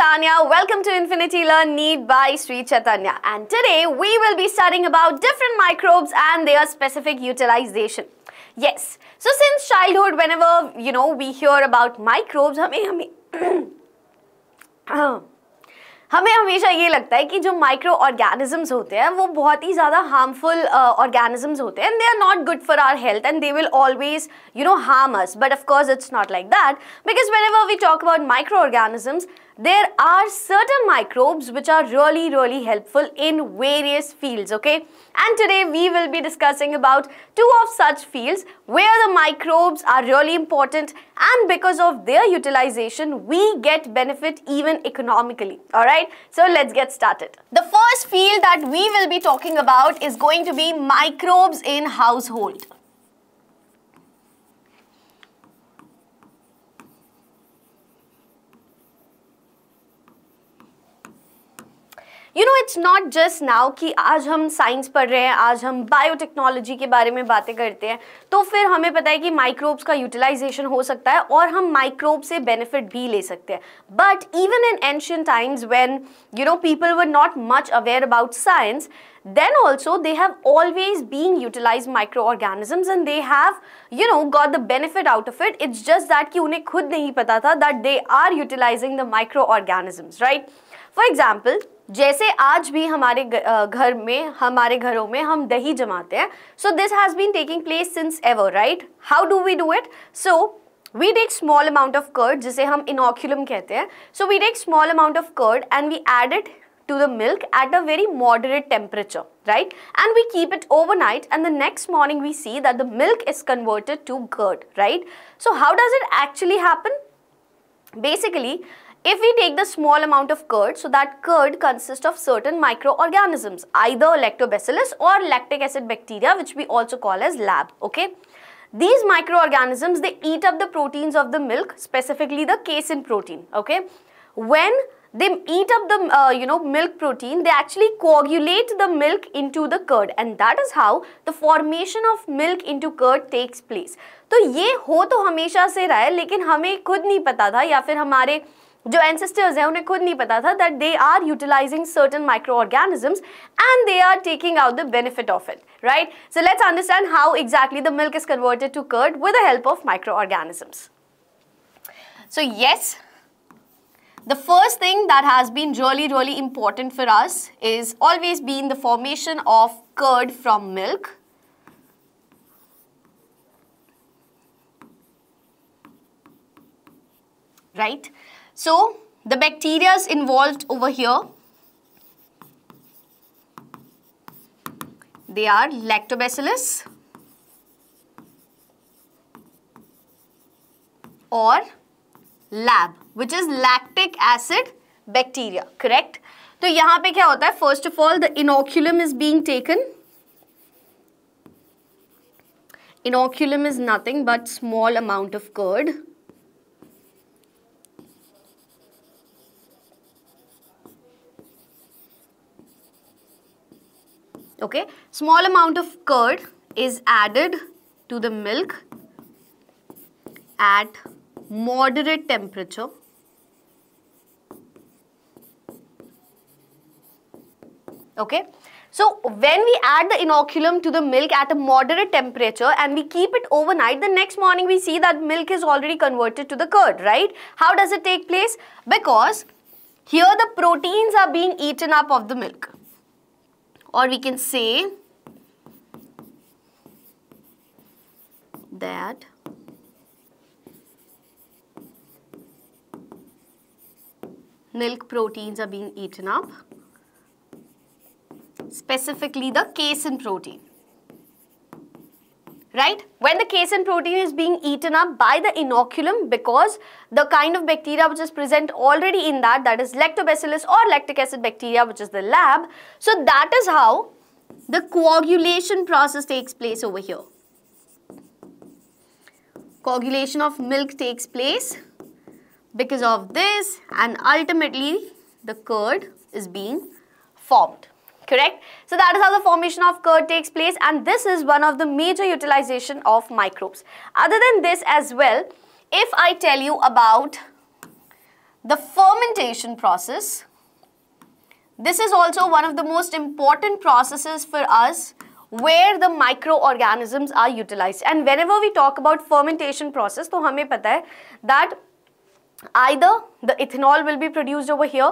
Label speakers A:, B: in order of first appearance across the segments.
A: Tanya. Welcome to Infinity Learn NEET by Sri Chaitanya. And today we will be studying about different microbes and their specific utilization. Yes, so since childhood whenever, you know, we hear about microbes, हमें हमें हमें हमेशा ये लगता है कि जो micro organisms होते हैं वो बहुत ही ज़्यादा हार्मफुल ऑर्गेनिजम्स uh, होते हैं and they are not good for our health and they will always you know harm us but of course it's not like that because whenever we talk about microorganisms there are certain microbes which are really really helpful in various fields okay? And today we will be discussing about two of such fields where the microbes are really important and because of their utilization we get benefit even economically all right? So let's get started. The first field that we will be talking about is going to be microbes in household you know it's not just now कि आज हम science पढ़ रहे हैं आज हम biotechnology के बारे में बातें करते हैं तो फिर हमें पता है कि माइक्रोब्स का यूटिलाइजेशन हो सकता है और हम माइक्रोब से बेनिफिट भी ले सकते हैं but even in ancient times when you know people were not much aware about science then also they have always been utilized microorganisms and they have you know got the benefit out of it it's just that कि उन्हें खुद नहीं पता था that they are utilizing the microorganisms right for example जैसे आज भी हमारे घर में हमारे घरों में हम दही जमाते हैं so this has been taking place since ever right how do we do it so we take small amount of curd जिसे हम इनोक्यूलम कहते हैं so we take small amount of curd and we add it to the milk at a very moderate temperature, right? And we keep it overnight and the next morning we see that the milk is converted to curd, right? So how does it actually happen? Basically, if we take the small amount of curd, so that curd consists of certain microorganisms, either lactobacillus or lactic acid bacteria, which we also call as lab, okay? These microorganisms, they eat up the proteins of the milk, specifically the casein protein, okay? When they eat up the uh, you know milk protein they actually coagulate the milk into the curd and that is how the formation of milk into curd takes place तो ये हो तो हमेशा से रहा है लेकिन हमें खुद नहीं पता था या फिर हमारे जो एंसेस्टर्स हैं उन्हें खुद नहीं पता था that they are utilising certain micro organisms and they are taking out the benefit of it right so let's understand how exactly the milk is converted to curd with the help of micro organisms so yes the first thing that has been really really important for us is always been the formation of curd from milk right so the bacteria is involved over here. They are lactobacillus or lab which is lactic acid bacteria correct तो यहाँ पे क्या होता है first of all the inoculum is being taken inoculum is nothing but small amount of curd Okay? Small amount of curd is added to the milk at moderate temperature. Okay? So when we add the inoculum to the milk at a moderate temperature and we keep it overnight the next morning we see that milk is already converted to the curd right? How does it take place? Because here the proteins are being eaten up of the milk or we can say that milk proteins are being eaten up specifically the casein protein right? When the casein protein is being eaten up by the inoculum because the kind of bacteria which is present already in that, that is lactobacillus or lactic acid bacteria which is the lab. So that is how the coagulation process takes place over here. Coagulation of milk takes place because of this and ultimately the curd is being formed correct? So that is how the formation of curd takes place and this is one of the major utilization of microbes. Other than this as well, if I tell you about the fermentation process. This is also one of the most important processes for us where the microorganisms are utilized. And whenever we talk about fermentation process, तो हमें पता है that either the ethanol will be produced over here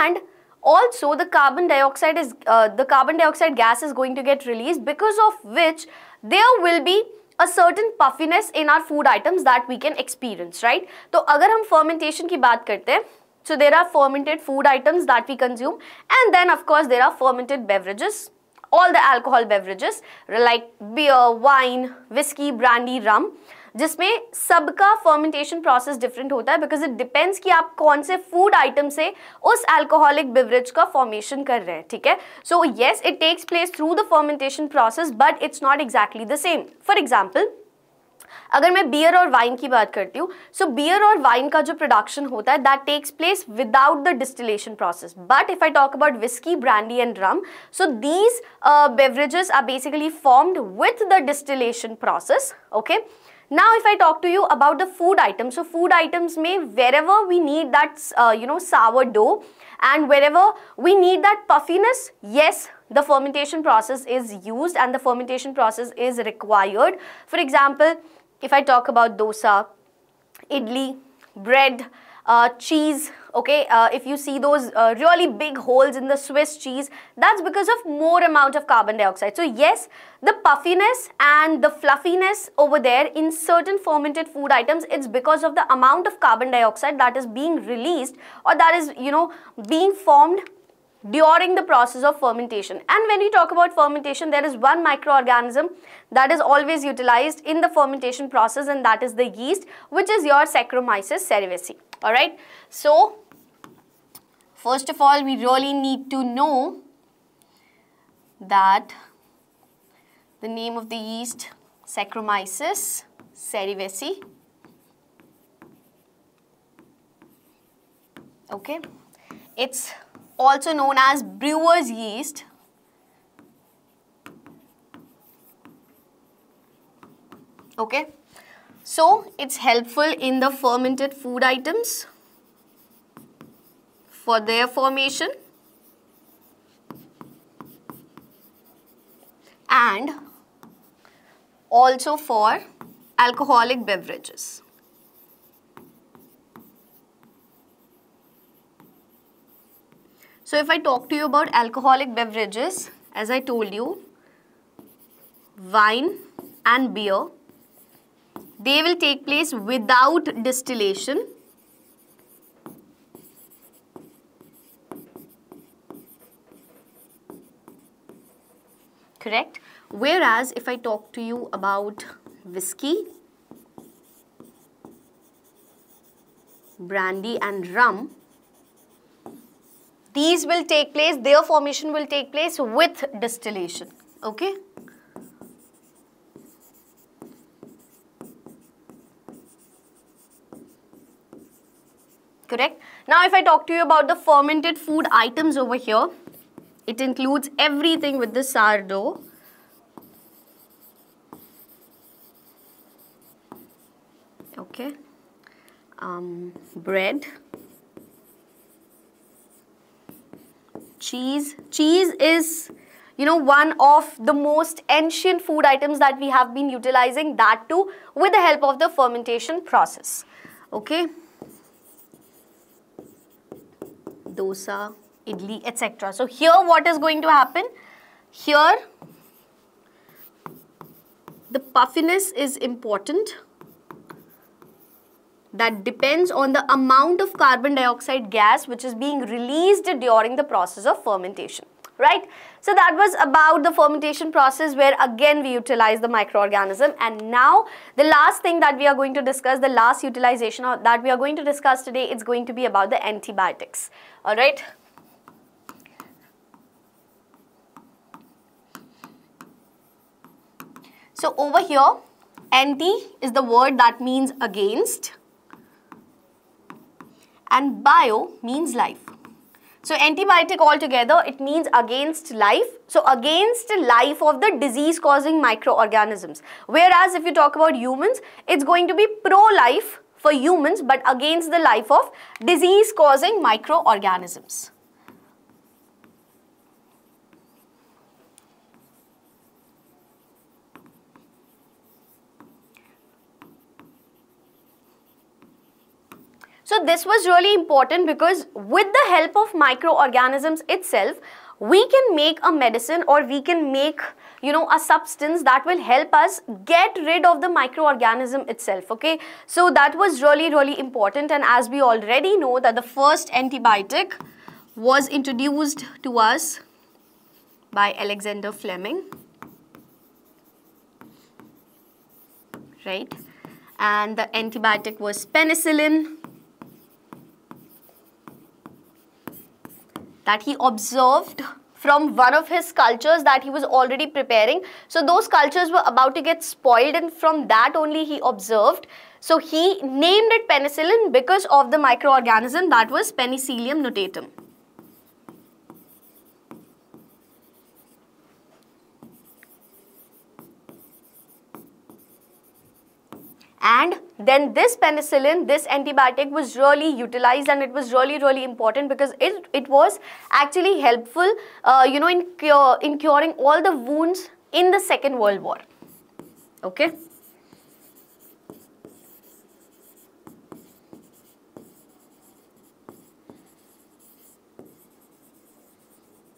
A: and also the carbon dioxide is uh, the carbon dioxide gas is going to get released because of which there will be a certain puffiness in our food items that we can experience right तो अगर हम fermentation की बात करते हैं so there are fermented food items that we consume and then of course there are fermented beverages all the alcohol beverages like beer, wine, whiskey, brandy, rum जिसमें सबका fermentation process different होता है because it depends कि आप कौन से food item से उस अल्कोहलिक बिवरेज का फॉर्मेशन कर रहे हैं, ठीक है? So yes it takes place through the fermentation process but it's not exactly the same for example अगर मैं बियर और वाइन की बात करती हूँ सो बियर और वाइन का जो प्रोडक्शन होता है that takes place without the distillation process but if I talk about whisky brandy and rum so these beverages are basically formed with the distillation process okay now if i talk to you about the food items so food items may wherever we need that uh, you know sourdough and wherever we need that puffiness yes the fermentation process is used and the fermentation process is required. For example if I talk about dosa, idli, bread, uh, cheese, okay, uh, if you see those uh, really big holes in the Swiss cheese, that's because of more amount of carbon dioxide. So yes, the puffiness and the fluffiness over there in certain fermented food items, it's because of the amount of carbon dioxide that is being released or that is, you know, being formed during the process of fermentation. And when we talk about fermentation, there is one microorganism that is always utilized in the fermentation process and that is the yeast, which is your Saccharomyces cerevisiae. Alright, so first of all, we really need to know that the name of the yeast Saccharomyces cerevisiae. Okay, it's also known as brewer's yeast. Okay, so it's helpful in the fermented food items for their formation and also for alcoholic beverages. So if I talk to you about alcoholic beverages, as I told you, wine and beer, they will take place without distillation. Correct? Whereas if I talk to you about whiskey, brandy and rum, these will take place, their formation will take place with distillation. Okay. Correct. Now if I talk to you about the fermented food items over here, it includes everything with the sourdough. Okay. Um, bread. cheese. Cheese is, you know, one of the most ancient food items that we have been utilizing that too with the help of the fermentation process. Okay. Dosa, idli, etc. So here what is going to happen? Here the puffiness is important that depends on the amount of carbon dioxide gas which is being released during the process of fermentation right? So that was about the fermentation process where again we utilize the microorganism. And now the last thing that we are going to discuss the last utilization that we are going to discuss today is going to be about the antibiotics. All right? So over here anti is the word that means against. And bio means life. So antibiotic altogether, it means against life. So against life of the disease causing microorganisms. Whereas if you talk about humans, it's going to be pro-life for humans but against the life of disease causing microorganisms. So this was really important because with the help of microorganisms itself, we can make a medicine or we can make you know a substance that will help us get rid of the microorganism itself okay? So that was really really important. And as we already know that the first antibiotic was introduced to us by Alexander Fleming right? And the antibiotic was penicillin that he observed from one of his cultures that he was already preparing. So those cultures were about to get spoiled and from that only he observed. So he named it penicillin because of the microorganism that was Penicillium notatum. And then this penicillin, this antibiotic was really utilized and it was really, really important because it, it was actually helpful, uh, you know, in, cure, in curing all the wounds in the Second World War. Okay.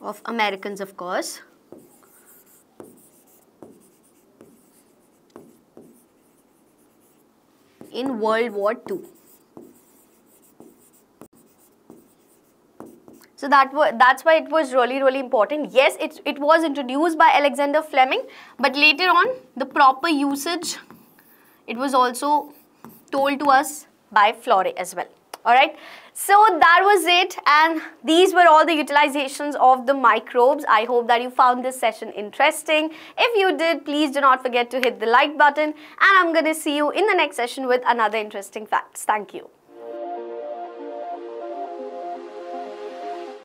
A: Of Americans, of course. In World War II. So that that's why it was really really important. Yes, it, it was introduced by Alexander Fleming, but later on the proper usage, it was also told to us by Florey as well. Alright, so that was it and these were all the utilizations of the microbes. I hope that you found this session interesting. If you did, please do not forget to hit the like button and I'm going to see you in the next session with another interesting facts. Thank you.